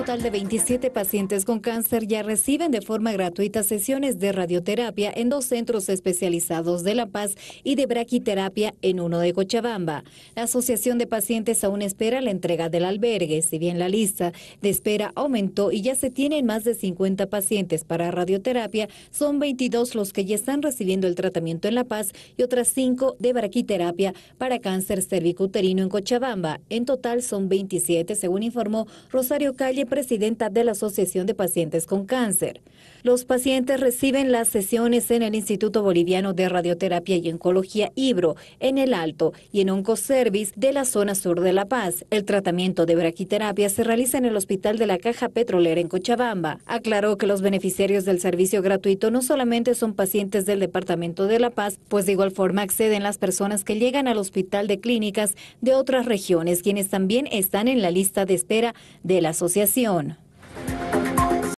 total de 27 pacientes con cáncer ya reciben de forma gratuita sesiones de radioterapia en dos centros especializados de La Paz y de braquiterapia en uno de Cochabamba. La Asociación de Pacientes aún espera la entrega del albergue, si bien la lista de espera aumentó y ya se tienen más de 50 pacientes para radioterapia, son 22 los que ya están recibiendo el tratamiento en La Paz y otras 5 de braquiterapia para cáncer cervicuterino en Cochabamba. En total son 27, según informó Rosario Calle, presidenta de la Asociación de Pacientes con Cáncer. Los pacientes reciben las sesiones en el Instituto Boliviano de Radioterapia y Oncología IBRO, en El Alto y en Oncoservice de la zona sur de La Paz. El tratamiento de braquiterapia se realiza en el Hospital de la Caja Petrolera en Cochabamba. Aclaró que los beneficiarios del servicio gratuito no solamente son pacientes del Departamento de La Paz, pues de igual forma acceden las personas que llegan al Hospital de Clínicas de otras regiones, quienes también están en la lista de espera de la asociación. Bendición.